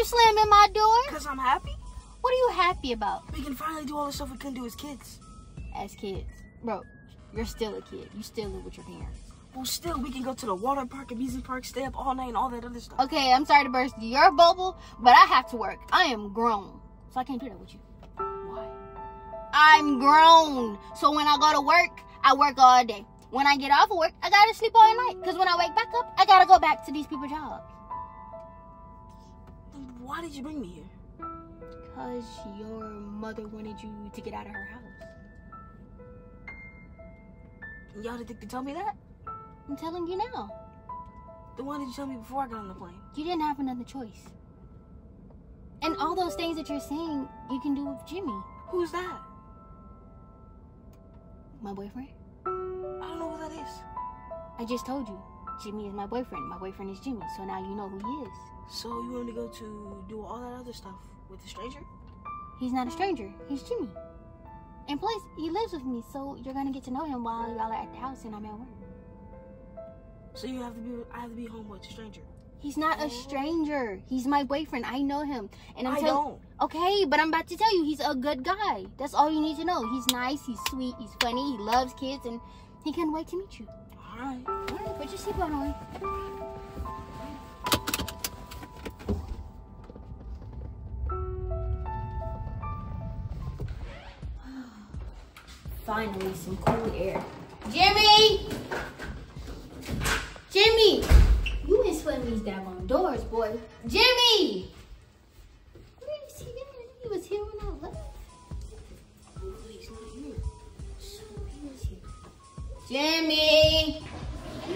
you slamming my door? Because I'm happy. What are you happy about We can finally do all the stuff we couldn't do as kids. as kids? Bro, you're still a kid. You still live with your parents. Well, still, we can go to the water park, amusement park, stay up all night, and all that other stuff. Okay, I'm sorry to burst your bubble, but I have to work. I am grown, so I can't do that with you. Why? I'm grown, so when I go to work, I work all day. When I get off of work, I gotta sleep all night. Cause when I wake back up, I gotta go back to these people's jobs. Why did you bring me here? Cause your mother wanted you to get out of her house. Y'all didn't think to tell me that? I'm telling you now. Then why did you tell me before I got on the plane? You didn't have another choice. And all those things that you're saying, you can do with Jimmie, Who's that? my boyfriend. I don't know who that is. I just told you, Jimmie is my boyfriend. My boyfriend is Jimmie, so now you know who he is. So you want to go to do all that other stuff with a stranger? He's not a stranger. He's Jimmie. And plus, he lives with me, so you're gonna get to know him while y'all are at the house and I'm at work. So you have to be, I have to be home with a stranger. He's not a stranger. He's my boyfriend. I know him. And I'm I don't. Okay, but I'm about to tell you, he's a good guy. That's all you need to know. He's nice, he's sweet, he's funny, he loves kids, and he can't wait to meet you. All right. All right, put your seatbelt on. Finally, some cool air. Jimmie! Jimmie! You been sweating these daggone doors, boy. Jimmie! Where is he been? He was here when I left. He's not here. So he was here. Jimmie!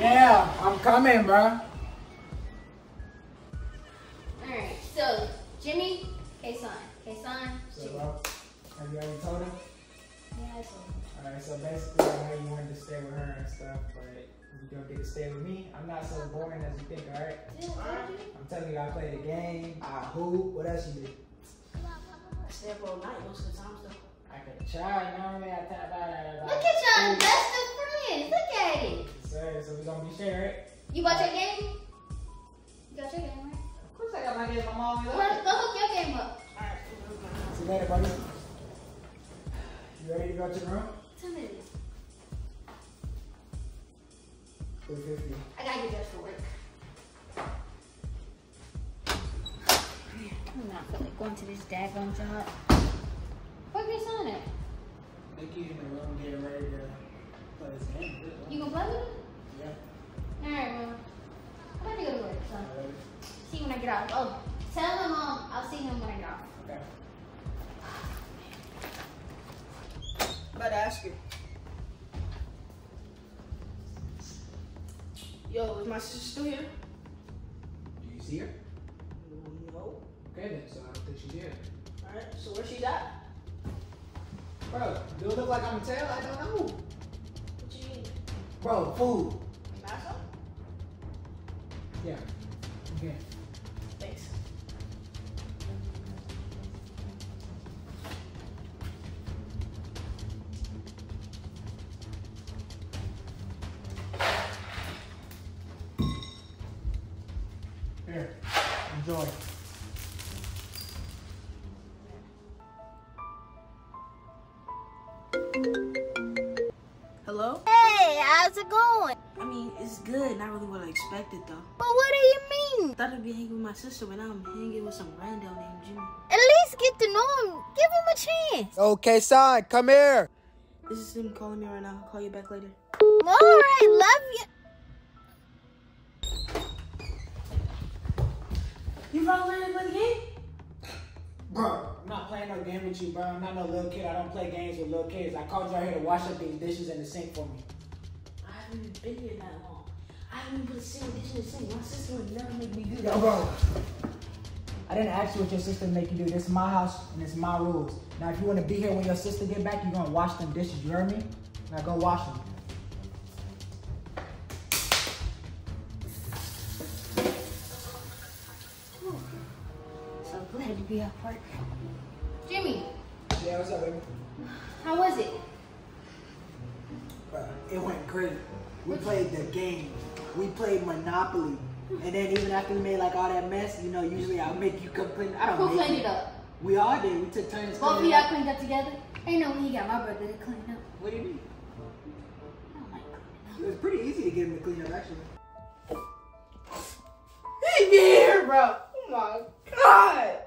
Yeah, I'm coming, bro. Alright, so Jimmie, hey son, hey son, So, bro, have you already told him? yeah, I told him. Alright, so basically, I know you wanted to stay with her and stuff, but you don't get to stay with me. I'm not so boring as you think, alright? Yeah, I told you. I'm telling you, I play the game, I hoop, what else you do? I stay up all night most of the time, though. I can try, you know what I mean? I tap out at Look at y'all best of friends. Look at it. So, so we gonna be straight, right? You bought your game? You got your game, right? Of course I got my game, I'm always Well, up. go hook your game up. Alright. See you later, buddy. You ready to go to the room? What time is it? 350. I gotta get dressed for work. I'm not feeling going to this daggone job. Where your son at? Think you in the room getting ready to play this game? You gonna play with him? Yeah. Alright, well. I'm about to go to work, son. Alright. See you when I get off. Oh, tell my mom I'll see him when I get off. Okay. I'm about to ask you. Yo, is my sister still here? Do you see her? No. Okay then, so I don't think she's here. Alright, so where's she at? Bro, do it look like I'm a tail? I don't know. What you eating? Bro, food. Massa? Yeah. Okay. Thanks. Here. Enjoy. Hello? Hey, how's it going? I mean, it's good. Not really what I expected, though. But what do you mean? Thought I'd be hanging with my sister, but now I'm hanging with some rando named Jimmie. At least get to know him. Give him a chance. Okay, son, come here. This is him calling me right now. I'll call you back later. All right, love you. You finally ready to play the game? Bro, I'm not playing no game with you, bro. I'm not no little kid. I don't play games with little kids. I called you out here to wash up these dishes in the sink for me. I haven't been here that long. I haven't even put a single dish in the sink. My sister would never make me do that. Yo, bro. I didn't ask you what your sister make you do. This is my house and it's my rules. Now, if you want to be here when your sister get back, you're gonna wash them dishes. You heard me? Now go wash them. So glad to be at work. Jimmie, Yeah, what's up, baby? how was it? Bro, it went great. We played the game. We played Monopoly. And then even after we made like all that mess, you know, usually I'll make you come clean. I don't Who make cleaned you. it up? We all did. We took turns Both of y'all cleaned up together? Ain't no when he got my brother to clean up. What do you mean? I don't like cleaning It was pretty easy to get him to clean up, actually. He here, bro. Oh my god.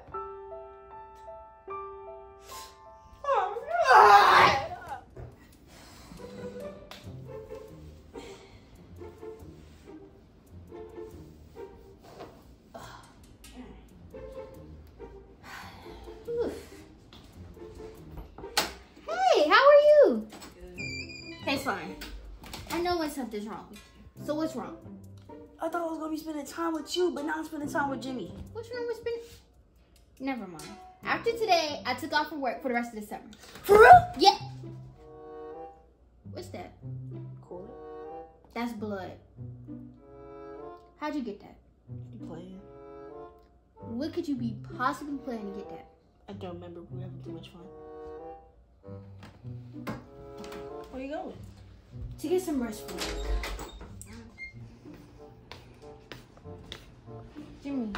Something's wrong. So what's wrong? I thought I was gonna be spending time with you, but now I'm spending time with Jimmie. What's wrong with spending? Never mind. After today, I took off from work for the rest of the summer. For real? Yeah. What's that? Cool. That's blood. How'd you get that? You playing? What could you be possibly playing to get that? I don't remember. We were having too much fun. Where are you going? To get some rest from work. Jimmie.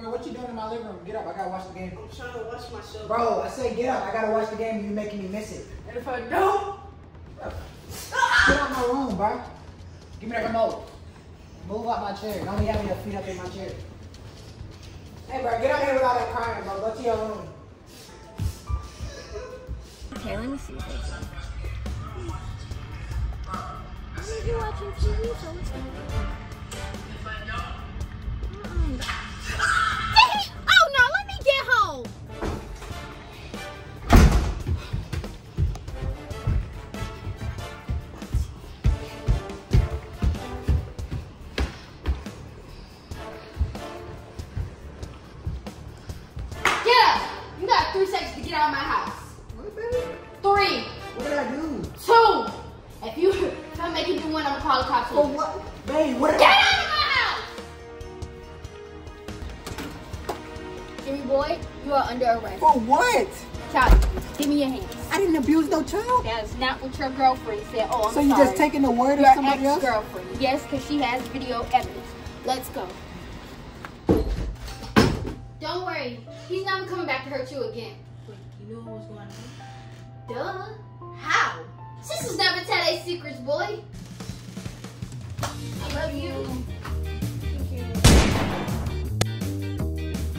Bro, what you doing in my living room? Get up. I gotta watch the game. I'm trying to watch myself. Bro, I said get up. I gotta watch the game. You making me miss it. And if I don't, Get out of my room, bro. Give me that remote. Move out my chair. Don't be having your feet up in my chair. Hey, bro, get out here with all that crying, bro. Go to your room. Okay, let me see what they say. Why are you watching TV so it's get out of my house. Three, What did I do? two. If you if I make you do one, I'm gonna call the cops For oh, what? Babe, what Get I out of my house! Jimmie boy, you are under arrest. For what? Child, give me your hands. I didn't abuse no child. That is not what your girlfriend said. Oh, I'm So you sorry. just taking the word of somebody else? ex-girlfriend. Yes, because she has video evidence. Let's go. Don't worry. He's never coming back to hurt you again knew what was going on? Duh. How? Sisters never tell their secrets, boy. I love you. Thank you.